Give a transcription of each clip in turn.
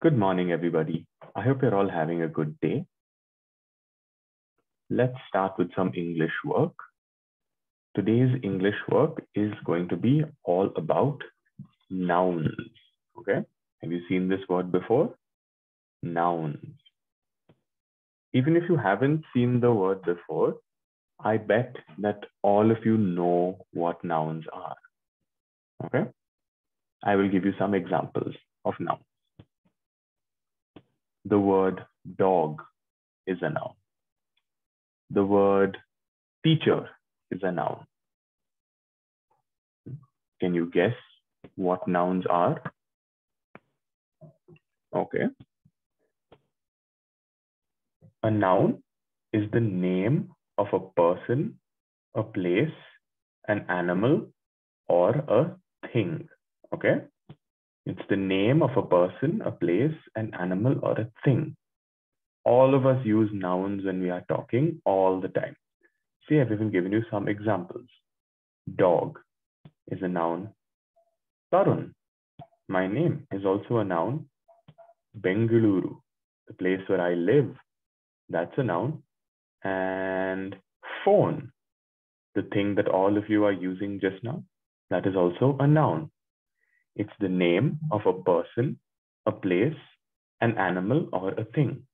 Good morning, everybody. I hope you're all having a good day. Let's start with some English work. Today's English work is going to be all about nouns. Okay. Have you seen this word before? Nouns. Even if you haven't seen the word before, I bet that all of you know what nouns are. Okay. I will give you some examples of nouns. The word dog is a noun. The word teacher is a noun. Can you guess what nouns are? Okay. A noun is the name of a person, a place, an animal, or a thing. Okay. It's the name of a person, a place, an animal, or a thing. All of us use nouns when we are talking all the time. See, I've even given you some examples. Dog is a noun. Tarun, my name, is also a noun. Bengaluru, the place where I live, that's a noun. And phone, the thing that all of you are using just now, that is also a noun. It's the name of a person, a place, an animal, or a thing.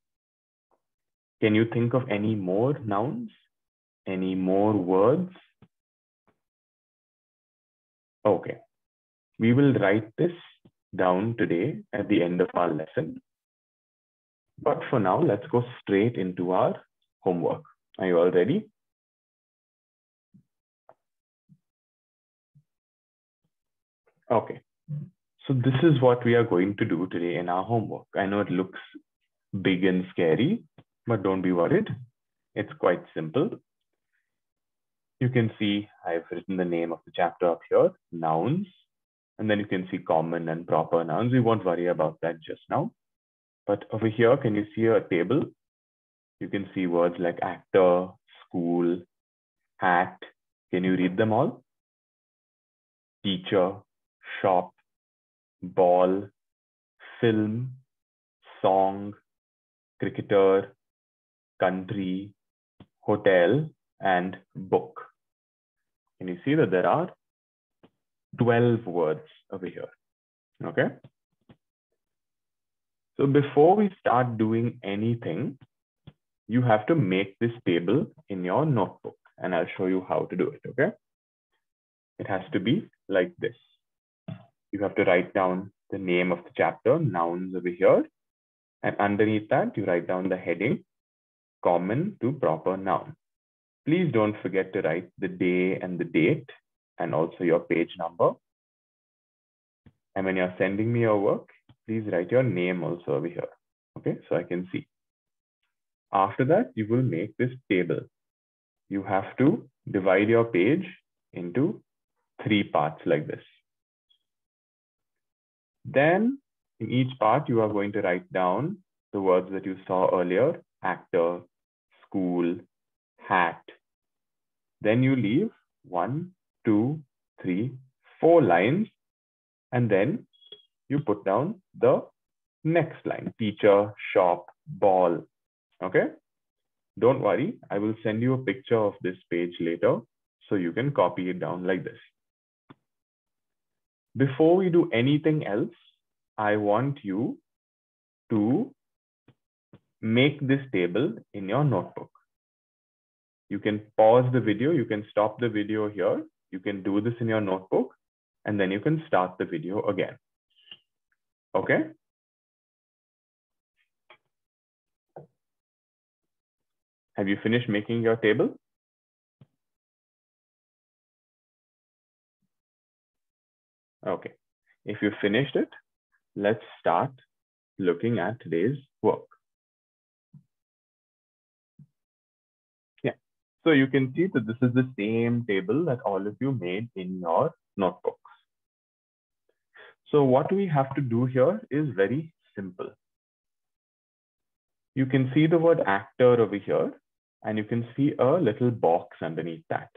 Can you think of any more nouns? Any more words? Okay. We will write this down today at the end of our lesson. But for now, let's go straight into our homework. Are you all ready? Okay. So this is what we are going to do today in our homework. I know it looks big and scary, but don't be worried. It's quite simple. You can see I've written the name of the chapter up here, nouns, and then you can see common and proper nouns. We won't worry about that just now. But over here, can you see a table? You can see words like actor, school, hat. Can you read them all? Teacher, shop, ball, film, song, cricketer, country, hotel, and book. Can you see that there are 12 words over here? Okay. So before we start doing anything, you have to make this table in your notebook and I'll show you how to do it, okay? It has to be like this you have to write down the name of the chapter, nouns over here. And underneath that, you write down the heading, common to proper noun. Please don't forget to write the day and the date and also your page number. And when you're sending me your work, please write your name also over here. Okay, so I can see. After that, you will make this table. You have to divide your page into three parts like this. Then in each part, you are going to write down the words that you saw earlier, actor, school, hat. Then you leave one, two, three, four lines, and then you put down the next line, teacher, shop, ball. Okay? Don't worry, I will send you a picture of this page later so you can copy it down like this. Before we do anything else, I want you to make this table in your notebook. You can pause the video, you can stop the video here, you can do this in your notebook, and then you can start the video again. Okay? Have you finished making your table? Okay, if you finished it, let's start looking at today's work. Yeah, so you can see that this is the same table that all of you made in your notebooks. So what we have to do here is very simple. You can see the word actor over here, and you can see a little box underneath that.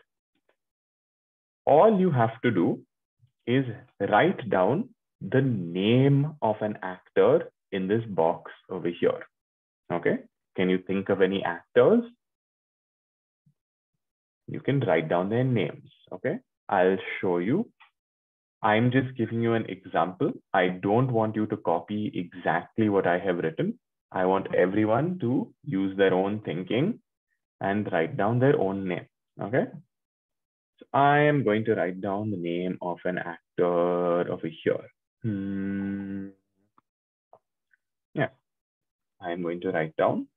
All you have to do is write down the name of an actor in this box over here. Okay. Can you think of any actors? You can write down their names. Okay. I'll show you. I'm just giving you an example. I don't want you to copy exactly what I have written. I want everyone to use their own thinking and write down their own name. Okay. So I am going to write down the name of an actor over here. Hmm. Yeah. I am going to write down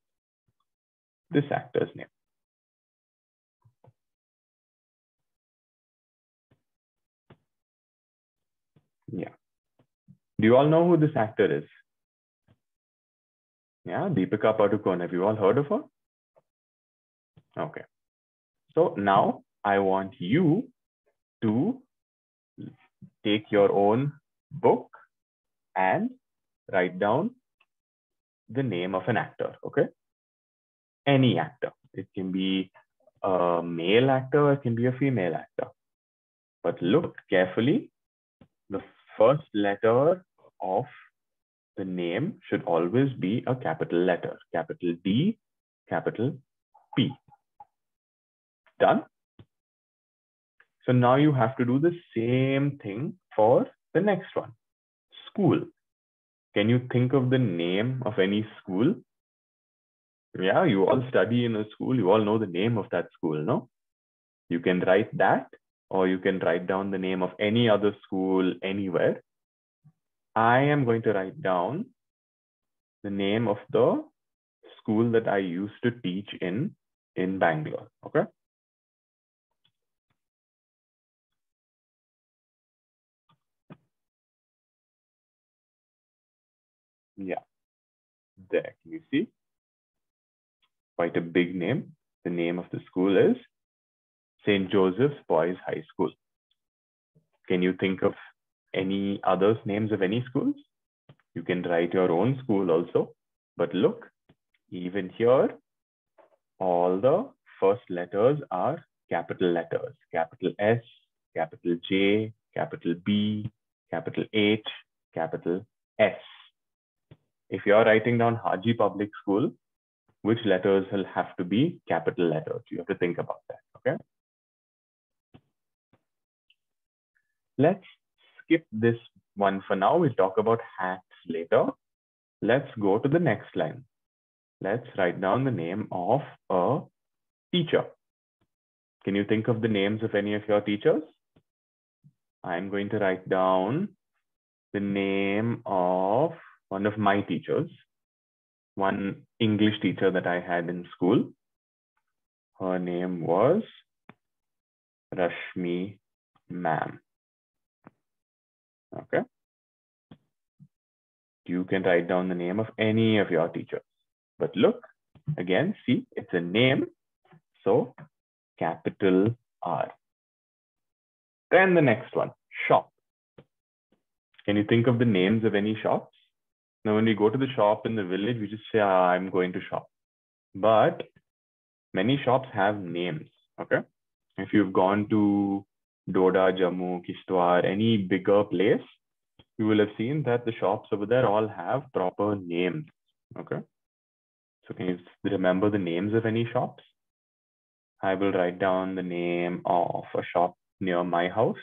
this actor's name. Yeah. Do you all know who this actor is? Yeah, Deepika Padukone. Have you all heard of her? Okay. So now I want you to take your own book and write down the name of an actor, okay? Any actor. It can be a male actor, it can be a female actor. But look carefully. The first letter of the name should always be a capital letter, capital D, capital P. Done? So now you have to do the same thing for the next one. School. Can you think of the name of any school? Yeah, you all study in a school. You all know the name of that school, no? You can write that, or you can write down the name of any other school anywhere. I am going to write down the name of the school that I used to teach in in Bangalore. Okay. Yeah, there can you see? Quite a big name. The name of the school is St. Joseph's Boys High School. Can you think of any others names of any schools? You can write your own school also. But look, even here, all the first letters are capital letters, capital S, capital J, capital B, capital H, capital S if you're writing down Haji Public School, which letters will have to be capital letters? You have to think about that, okay? Let's skip this one for now. We'll talk about hats later. Let's go to the next line. Let's write down the name of a teacher. Can you think of the names of any of your teachers? I'm going to write down the name of one of my teachers, one English teacher that I had in school. Her name was Rashmi ma'am. Okay. You can write down the name of any of your teachers. But look, again, see, it's a name. So capital R. Then the next one, shop. Can you think of the names of any shops? Now, when we go to the shop in the village, we just say, ah, I'm going to shop. But many shops have names. Okay. If you've gone to Doda, Jammu, Kishtwar, any bigger place, you will have seen that the shops over there all have proper names. Okay. So can you remember the names of any shops? I will write down the name of a shop near my house.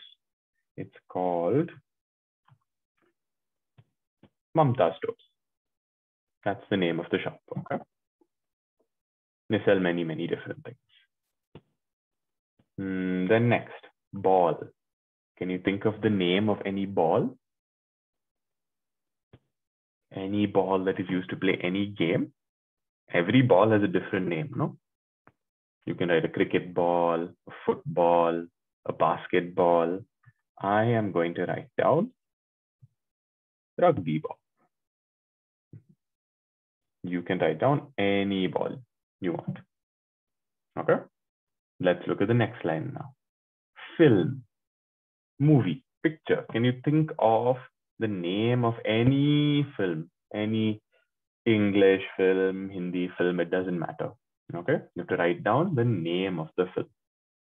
It's called Mamta Stores. That's the name of the shop. Okay. They sell many, many different things. Mm, then next, ball. Can you think of the name of any ball? Any ball that is used to play any game? Every ball has a different name, no? You can write a cricket ball, a football, a basketball. I am going to write down rugby ball you can write down any ball you want. Okay, let's look at the next line now. Film, movie, picture. Can you think of the name of any film, any English film, Hindi film, it doesn't matter. Okay, you have to write down the name of the film,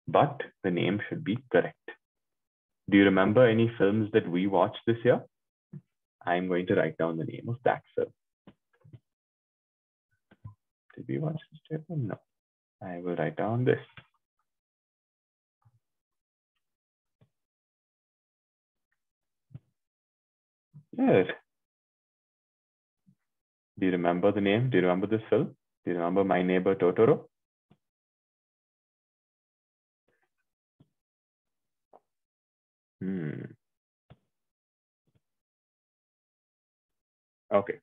but the name should be correct. Do you remember any films that we watched this year? I'm going to write down the name of that cell. Did we watch this table? No. I will write down this. Good. Do you remember the name? Do you remember this film? Do you remember My Neighbor Totoro? Hmm. Okay.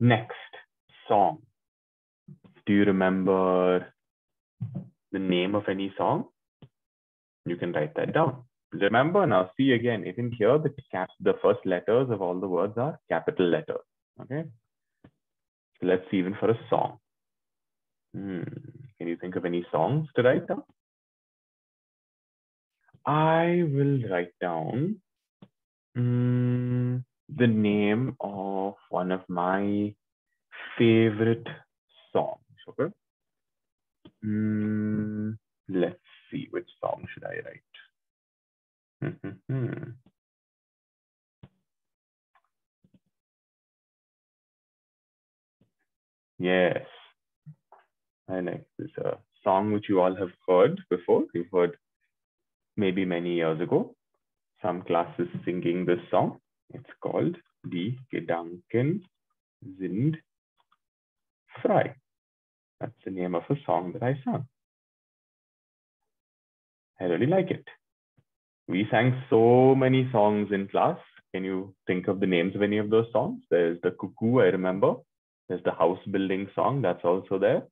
Next song. Do you remember the name of any song? You can write that down. Remember now, see again, even here, the cap, the first letters of all the words are capital letters. Okay. So let's see even for a song. Hmm. Can you think of any songs to write down? I will write down um, the name of one of my favorite songs. Okay. Um, let's see, which song should I write? yes. I like this uh, song which you all have heard before. You've heard maybe many years ago. Some classes singing this song. It's called Die Gedanken sind frei. That's the name of a song that I sang. I really like it. We sang so many songs in class. Can you think of the names of any of those songs? There's the Cuckoo, I remember. There's the house building song, that's also there.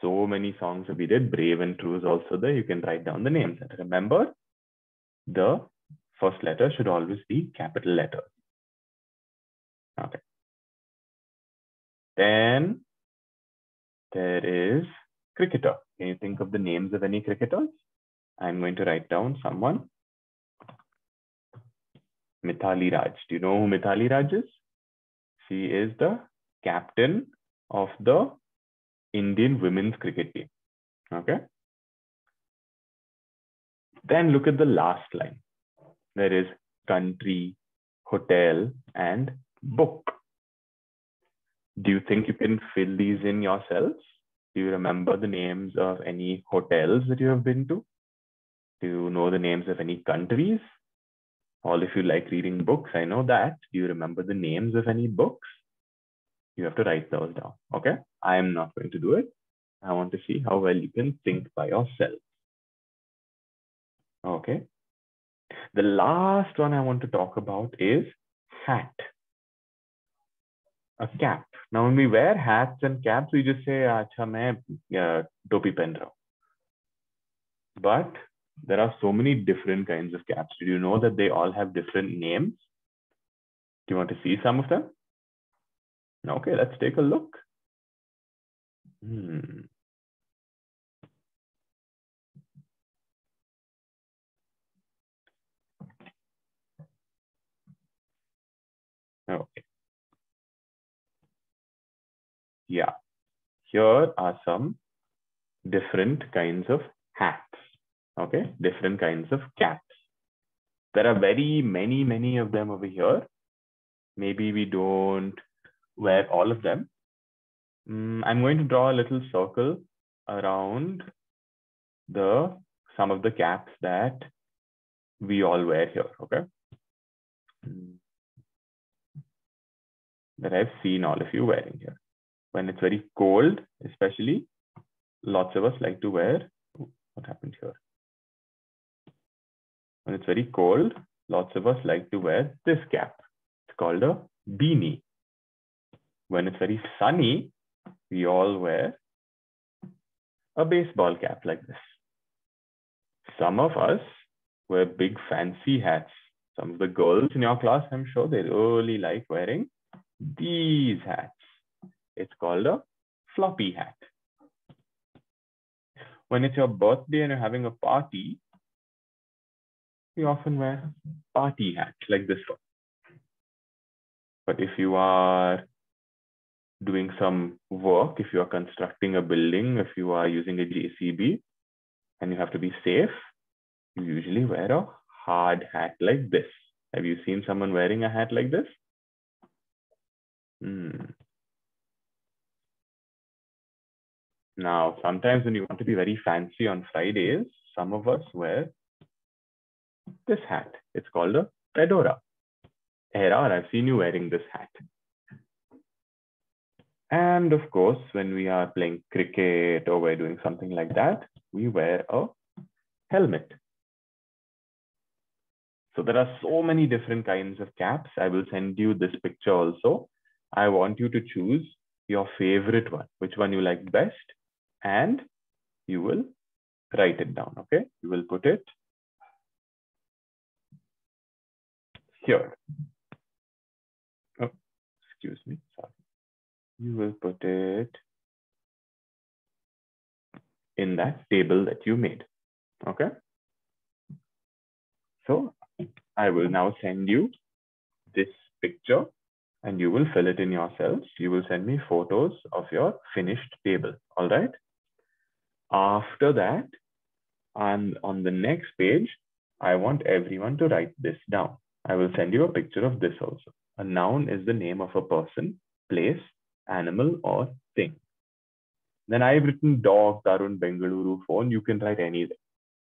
So many songs that we did. Brave and True is also there. You can write down the names. And remember, the first letter should always be capital letter. Okay. Then there is cricketer. Can you think of the names of any cricketers? I'm going to write down someone. Mithali Raj. Do you know who Mithali Raj is? She is the captain of the Indian women's cricket team. Okay. Then look at the last line. There is country, hotel, and book. Do you think you can fill these in yourselves? Do you remember the names of any hotels that you have been to? Do you know the names of any countries? All if you like reading books, I know that. Do you remember the names of any books? You have to write those down. Okay. I am not going to do it. I want to see how well you can think by yourself. Okay. The last one I want to talk about is hat. A cap. Now, when we wear hats and caps, we just say, Acha, main topi pen But there are so many different kinds of caps. Did you know that they all have different names? Do you want to see some of them? Okay, let's take a look. Hmm. Okay. Yeah. Here are some different kinds of hats. Okay. Different kinds of caps. There are very many, many of them over here. Maybe we don't wear all of them. Mm, I'm going to draw a little circle around the some of the caps that we all wear here. Okay. That I've seen all of you wearing here. When it's very cold, especially, lots of us like to wear, what happened here? When it's very cold, lots of us like to wear this cap. It's called a beanie. When it's very sunny, we all wear a baseball cap like this. Some of us wear big fancy hats. Some of the girls in your class, I'm sure they really like wearing these hats. It's called a floppy hat. When it's your birthday and you're having a party, you often wear a party hats like this one. But if you are doing some work, if you are constructing a building, if you are using a JCB and you have to be safe, you usually wear a hard hat like this. Have you seen someone wearing a hat like this? Hmm. Now, sometimes when you want to be very fancy on Fridays, some of us wear this hat. It's called a fedora. Hera, I've seen you wearing this hat. And of course, when we are playing cricket or we're doing something like that, we wear a helmet. So there are so many different kinds of caps. I will send you this picture also. I want you to choose your favorite one, which one you like best, and you will write it down, okay? You will put it here. Oh, excuse me, sorry. You will put it in that table that you made, okay? So I will now send you this picture and you will fill it in yourselves. You will send me photos of your finished table, all right? After that, and on the next page, I want everyone to write this down. I will send you a picture of this also. A noun is the name of a person, place, animal, or thing. Then I've written dog, Tarun, Bengaluru, phone. You can write anything.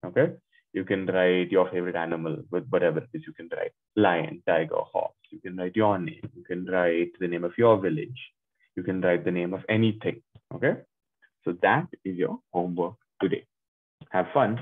Okay. You can write your favorite animal with whatever it is you can write. Lion, tiger, horse. You can write your name. You can write the name of your village. You can write the name of anything. Okay. So that is your homework today. Have fun.